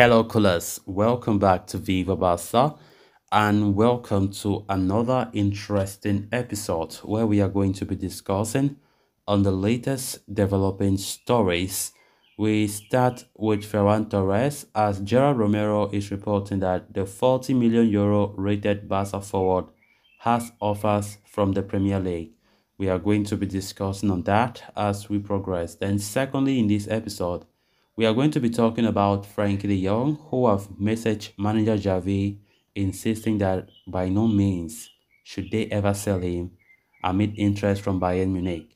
Hello, culers. Welcome back to Viva Barca and welcome to another interesting episode where we are going to be discussing on the latest developing stories. We start with Ferran Torres as Gerard Romero is reporting that the 40 million euro rated Barca forward has offers from the Premier League. We are going to be discussing on that as we progress. Then secondly in this episode, we are going to be talking about Frenkie de Jong, who have messaged manager Xavi insisting that by no means should they ever sell him amid interest from Bayern Munich.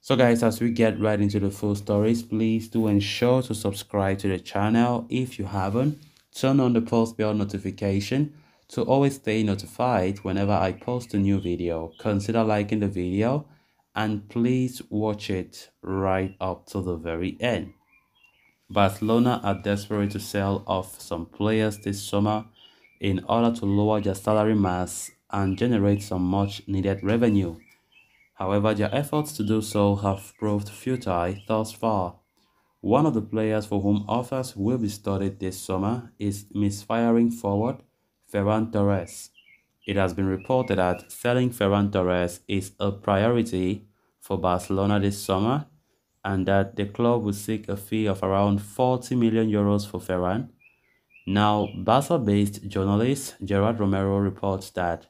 So guys, as we get right into the full stories, please do ensure to subscribe to the channel if you haven't. Turn on the post bell notification to always stay notified whenever I post a new video. Consider liking the video and please watch it right up to the very end. Barcelona are desperate to sell off some players this summer in order to lower their salary mass and generate some much needed revenue. However, their efforts to do so have proved futile thus far. One of the players for whom offers will be studied this summer is misfiring forward Ferran Torres. It has been reported that selling Ferran Torres is a priority for Barcelona this summer and that the club will seek a fee of around 40 million euros for Ferran. Now, Barca-based journalist Gerard Romero reports that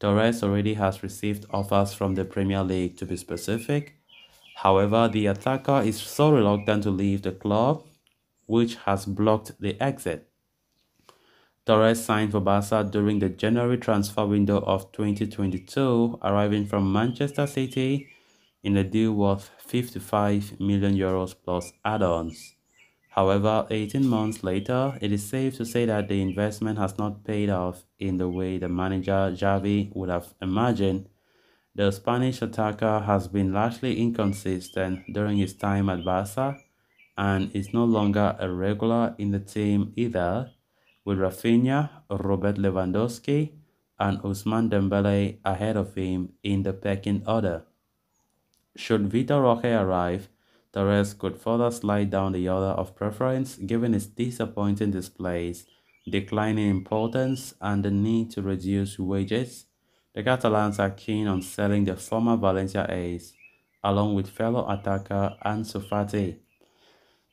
Torres already has received offers from the Premier League to be specific. However, the attacker is so reluctant to leave the club, which has blocked the exit. Torres signed for Barca during the January transfer window of 2022, arriving from Manchester City in a deal worth 55 million euros plus add-ons. However, 18 months later, it is safe to say that the investment has not paid off in the way the manager Xavi would have imagined. The Spanish attacker has been largely inconsistent during his time at Barca and is no longer a regular in the team either, with Rafinha, Robert Lewandowski, and Ousmane Dembele ahead of him in the pecking order. Should Vitor Roque arrive, Torres could further slide down the order of preference given his disappointing displays, declining importance, and the need to reduce wages. The Catalans are keen on selling the former Valencia ace, along with fellow attacker Ansu Fati.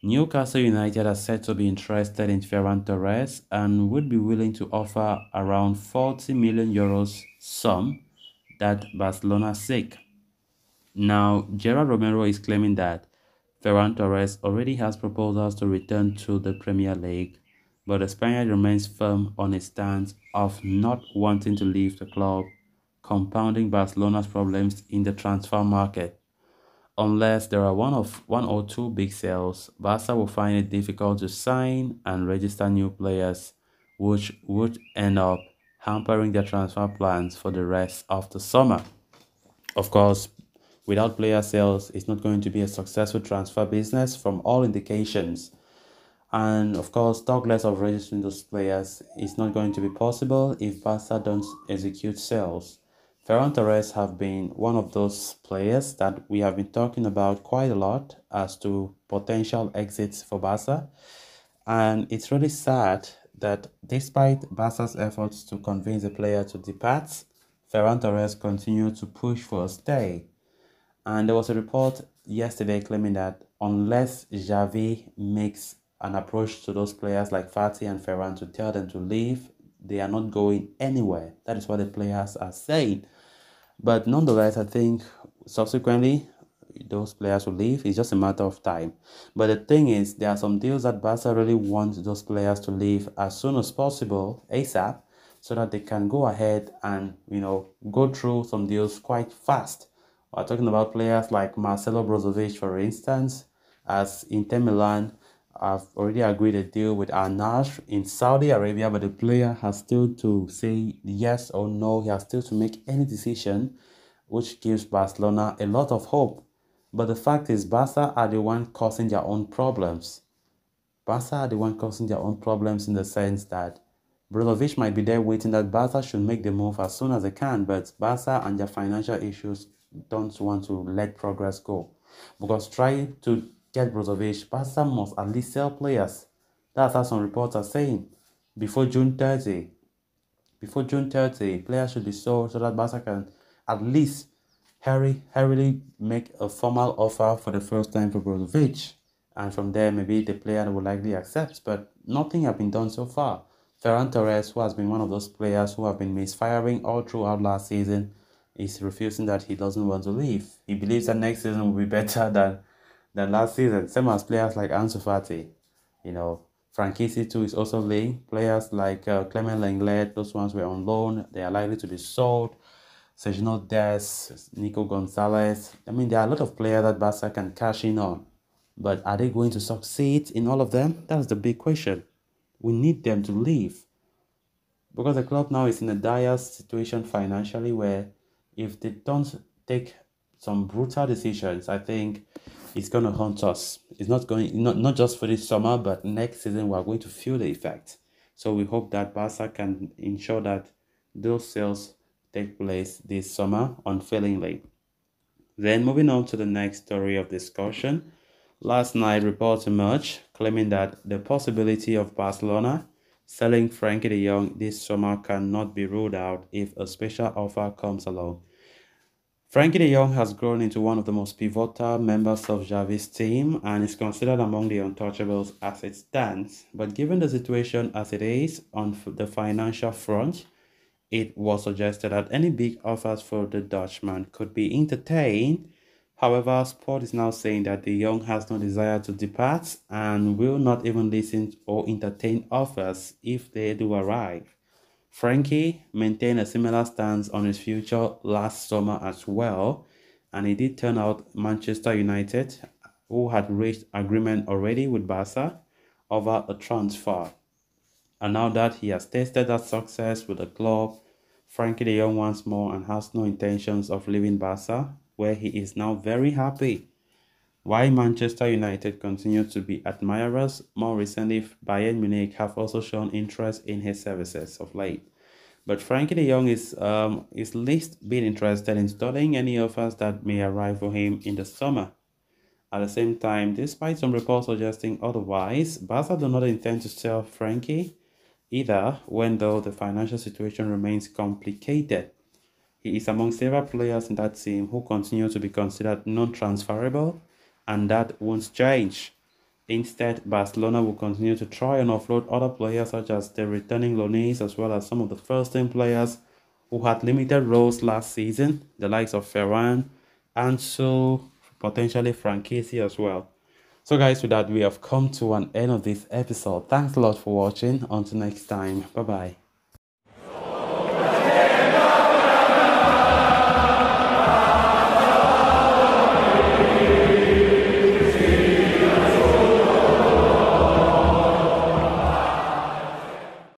Newcastle United are said to be interested in Ferran Torres and would be willing to offer around 40 million euros sum that Barcelona seek. Now, Gerard Romero is claiming that Ferran Torres already has proposals to return to the Premier League, but the Spaniard remains firm on his stance of not wanting to leave the club, compounding Barcelona's problems in the transfer market. Unless there are one of one or two big sales, Barca will find it difficult to sign and register new players, which would end up hampering their transfer plans for the rest of the summer. Of course, Without player sales, it's not going to be a successful transfer business from all indications. And of course, talk less of registering those players is not going to be possible if Barca don't execute sales. Ferran Torres have been one of those players that we have been talking about quite a lot as to potential exits for Barca. And it's really sad that despite Barca's efforts to convince the player to depart, Ferran Torres continued to push for a stay. And there was a report yesterday claiming that unless Xavi makes an approach to those players like Fati and Ferran to tell them to leave, they are not going anywhere. That is what the players are saying. But nonetheless, I think subsequently those players will leave. It's just a matter of time. But the thing is, there are some deals that Barca really want those players to leave as soon as possible, ASAP, so that they can go ahead and you know go through some deals quite fast. We're talking about players like Marcelo Brozovic, for instance, as Inter Milan have already agreed a deal with Al in Saudi Arabia, but the player has still to say yes or no. He has still to make any decision, which gives Barcelona a lot of hope. But the fact is, Barca are the one causing their own problems. Barca are the one causing their own problems in the sense that Brozovic might be there waiting that Barca should make the move as soon as they can, but Barca and their financial issues don't want to let progress go. Because trying to get Brozovic, Barca must at least sell players. That's how some reports are saying. Before June 30, before June 30, players should be sold so that Barca can at least hurry, hurriedly make a formal offer for the first time for Brozovic. And from there, maybe the player will likely accept. But nothing has been done so far. Ferran Torres, who has been one of those players who have been misfiring all throughout last season, is refusing that he doesn't want to leave. He believes that next season will be better than than last season. Same as players like Ansu Fati. You know, Franck Kessie too is also leaving. Players like uh, Clement Lenglet, those ones were on loan. They are likely to be sold. Sergiño Dest, Nico Gonzalez. I mean, there are a lot of players that Barca can cash in on. But are they going to succeed in all of them? That's the big question. We need them to leave. Because the club now is in a dire situation financially where if they don't take some brutal decisions, I think it's going to haunt us. It's not going not, not just for this summer, but next season we are going to feel the effect. So we hope that Barca can ensure that those sales take place this summer unfailingly. Then moving on to the next story of discussion. Last night reports emerged claiming that the possibility of Barcelona selling Frenkie de Jong this summer cannot be ruled out if a special offer comes along. Frenkie de Jong has grown into one of the most pivotal members of Xavi's team and is considered among the untouchables as it stands. But given the situation as it is on the financial front, it was suggested that any big offers for the Dutchman could be entertained. However, Sport is now saying that de Jong has no desire to depart and will not even listen or entertain offers if they do arrive. Frenkie maintained a similar stance on his future last summer as well, and he did turn out Manchester United, who had reached agreement already with Barca over a transfer. And now that he has tasted that success with the club, Frenkie de Jong once more and has no intentions of leaving Barca, where he is now very happy. While Manchester United continue to be admirers, more recently Bayern Munich have also shown interest in his services of late. But Frenkie de Jong is um, is least been interested in studying any offers that may arrive for him in the summer. At the same time, despite some reports suggesting otherwise, Barca do not intend to sell Frenkie either, when though the financial situation remains complicated. He is among several players in that team who continue to be considered non-transferable and that won't change. Instead, Barcelona will continue to try and offload other players such as the returning Lonis as well as some of the first-team players who had limited roles last season, the likes of Ferran, and so potentially Franck Kessie as well. So guys, with that, we have come to an end of this episode. Thanks a lot for watching. Until next time, bye-bye.